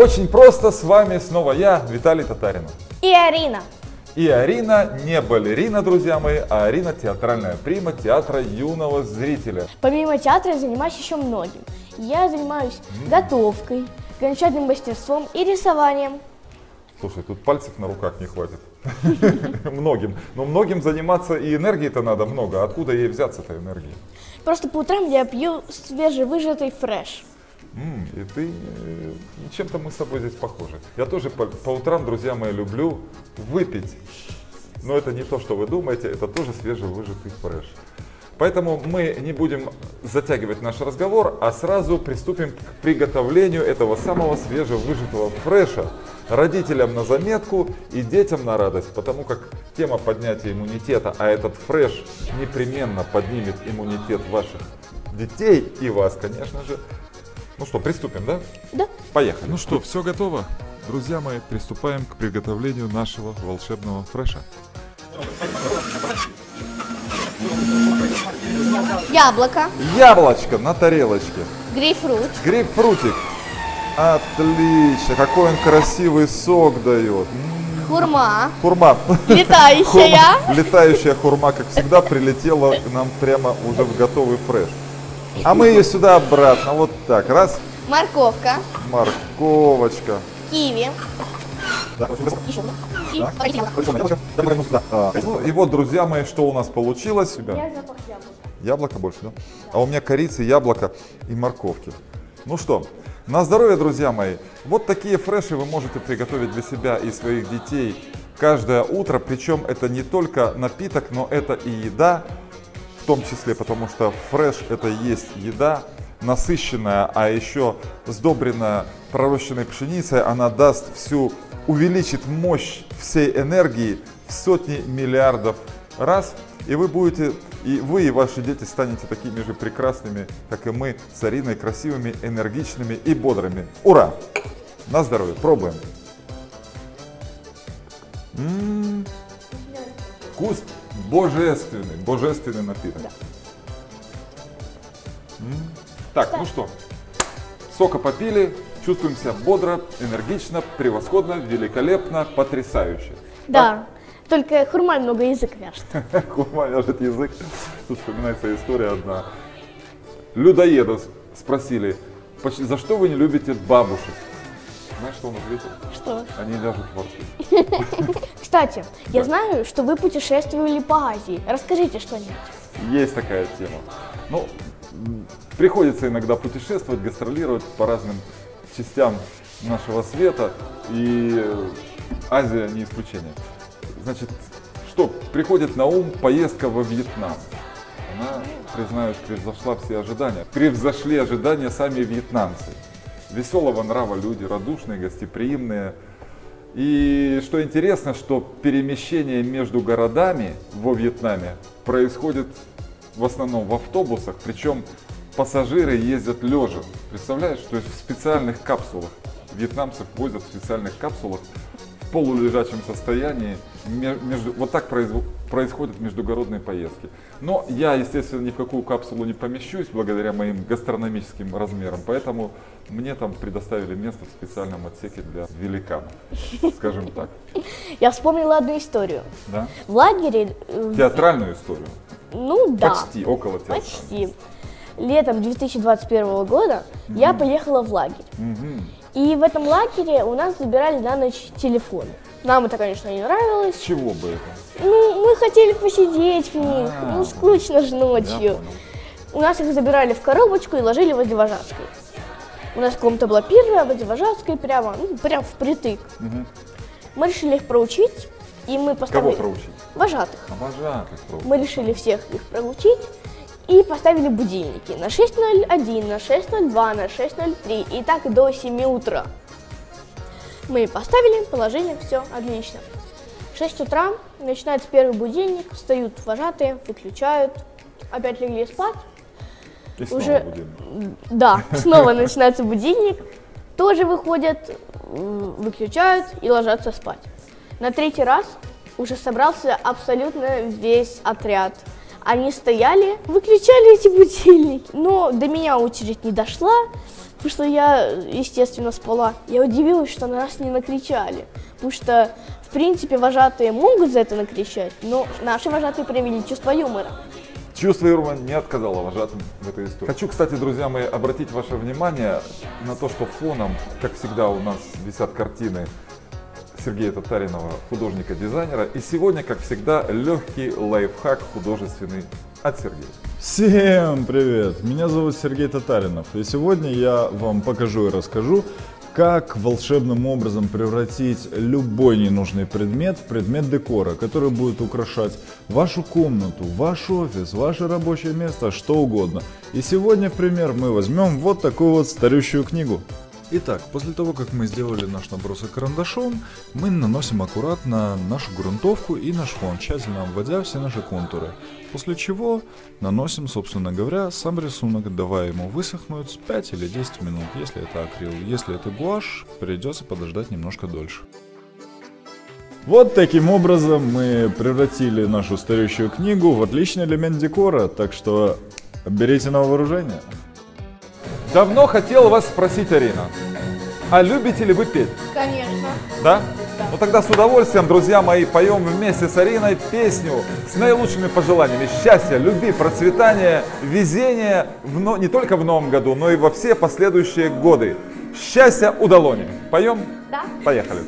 Очень просто, с вами снова я, Виталий Татаринов. И Арина. И Арина не балерина, друзья мои, а Арина театральная прима театра юного зрителя. Помимо театра я занимаюсь еще многим. Я занимаюсь готовкой, гончарным мастерством и рисованием. Слушай, тут пальцев на руках не хватит. Многим. Но многим заниматься и энергии-то надо много. Откуда ей взяться-то энергии? Просто по утрам я пью свежевыжатый фреш. И ты, э, чем-то мы с тобой здесь похожи. Я тоже по, по утрам, друзья мои, люблю выпить. Но это не то, что вы думаете, это тоже свежевыжатый фреш. Поэтому мы не будем затягивать наш разговор, а сразу приступим к приготовлению этого самого свежевыжатого фреша родителям на заметку и детям на радость, потому как тема поднятия иммунитета, а этот фреш непременно поднимет иммунитет ваших детей и вас, конечно же. Ну что, приступим, да? Да. Поехали. Ну что, все готово? Друзья мои, приступаем к приготовлению нашего волшебного фреша. Яблоко, Яблочко на тарелочке. грейпфрут, Грейпфрутик. Отлично, какой он красивый сок дает. Хурма, Хурма. летающая, Хурма. Летающая хурма, как всегда, прилетела к нам прямо уже в готовый фреш. А мы ее сюда обратно, вот так, раз, морковка, морковочка. киви. И Ну, и вот, друзья мои, что у нас получилось. Я запах яблока. Яблоко больше, да? А у меня корица, яблоко и морковки. Ну что, на здоровье, друзья мои. Вот такие фреши вы можете приготовить для себя и своих детей каждое утро. Причем это не только напиток, но это и еда, том числе, потому что фреш это и есть еда, насыщенная, а еще сдобренная пророщенной пшеницей, она даст всю, увеличит мощь всей энергии в сотни миллиардов раз, и вы будете, и вы и ваши дети станете такими же прекрасными, как и мы с красивыми, энергичными и бодрыми. Ура! На здоровье, пробуем. М, Вкус божественный, божественный напиток. М. Так, ну что, сока попили, чувствуем себя бодро, энергично, превосходно, великолепно, потрясающе. Да, только хурма много язык вяжет. Хурма вяжет язык. Тут вспоминается история одна. Людоеда спросили, «Поч- за что вы не любите бабушек? Знаешь, что он ответил? Что? Они вяжут во рту. Кстати, я знаю, что вы путешествовали по Азии. Расскажите что-нибудь. Есть такая тема. Ну, приходится иногда путешествовать, гастролировать по разным частям нашего света, и Азия не исключение. Значит, что приходит на ум поездка во Вьетнам. Она, признаюсь, превзошла все ожидания. Превзошли ожидания сами вьетнамцы. Веселого нрава люди, радушные, гостеприимные. И что интересно, что перемещение между городами во Вьетнаме происходит в основном в автобусах, причем пассажиры ездят лежа. Представляешь, то есть в специальных капсулах. Вьетнамцев возят в специальных капсулах полулежачем состоянии. Ме- Между, вот так произво- происходят междугородные поездки. Но я, естественно, ни в какую капсулу не помещусь благодаря моим гастрономическим размерам, поэтому мне там предоставили место в специальном отсеке для великанов, скажем так. Я вспомнила одну историю. Да? В лагере, э, Театральную историю. ну да, Почти, около театральной. почти. Летом 2021 года я поехала в лагерь. Мгм. И в этом лагере у нас забирали на ночь телефон. Нам это, конечно, не нравилось. С чего бы это? Ну, мы хотели посидеть в них. А, Ну, скучно же ночью. У нас их забирали в коробочку и ложили возле вожатской. У нас комната была первая, возле вожатской прямо, ну, прям впритык. Мгм. Мы решили их проучить, и мы Кого поставили... проучить? Вожатых. Обожатых проучить. Мы решили всех их проучить и поставили будильники на 6.01, на 6.02, на 6.03 и так до 7 утра. Мы поставили, положили, все, отлично. В 6 утра начинается первый будильник, встают вожатые, выключают, опять легли спать. И снова уже- будильник. Да, снова начинается будильник, тоже выходят, выключают и ложатся спать. На третий раз уже собрался абсолютно весь отряд. Они стояли, выключали эти будильники. Но до меня очередь не дошла, потому что я, естественно, спала. Я удивилась, что на нас не накричали. Потому что, в принципе, вожатые могут за это накричать, но наши вожатые проявили чувство юмора. Чувство юмора не отказало вожатым в этой истории. Хочу, кстати, друзья мои, обратить ваше внимание на то, что фоном, как всегда, у нас висят картины Сергея Татаринова, художника-дизайнера. И сегодня, как всегда, легкий лайфхак художественный от Сергея. Всем привет! Меня зовут Сергей Татаринов, и сегодня я вам покажу и расскажу, как волшебным образом превратить любой ненужный предмет в предмет декора, который будет украшать вашу комнату, ваш офис, ваше рабочее место, что угодно. И сегодня, в пример, мы возьмем вот такую вот старющую книгу. Итак, после того, как мы сделали наш набросок карандашом, мы наносим аккуратно нашу грунтовку и наш фон, тщательно обводя все наши контуры. После чего наносим, собственно говоря, сам рисунок, давая ему высохнуть 5 или 10 минут, если это акрил. Если это гуашь, придется подождать немножко дольше. Вот таким образом мы превратили нашу стареющую книгу в отличный элемент декора, так что берите на вооружение. Давно хотел вас спросить, Арина, а любите ли вы петь? Конечно. Да? Ну тогда с удовольствием, друзья мои, поем вместе с Ариной песню с наилучшими пожеланиями счастья, любви, процветания, везения в не только в новом году, но и во все последующие годы. Счастья удалони. Поем? Да. Поехали.